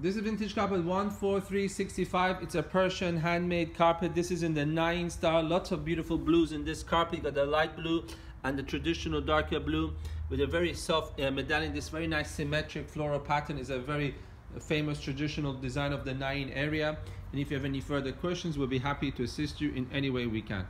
This is vintage carpet 14365. It's a Persian handmade carpet. This is in the Nain star. Lots of beautiful blues in this carpet. You got the light blue and the traditional darker blue with a very soft uh, medallion. This very nice symmetric floral pattern is a very famous traditional design of the Nain area. And if you have any further questions, we'll be happy to assist you in any way we can.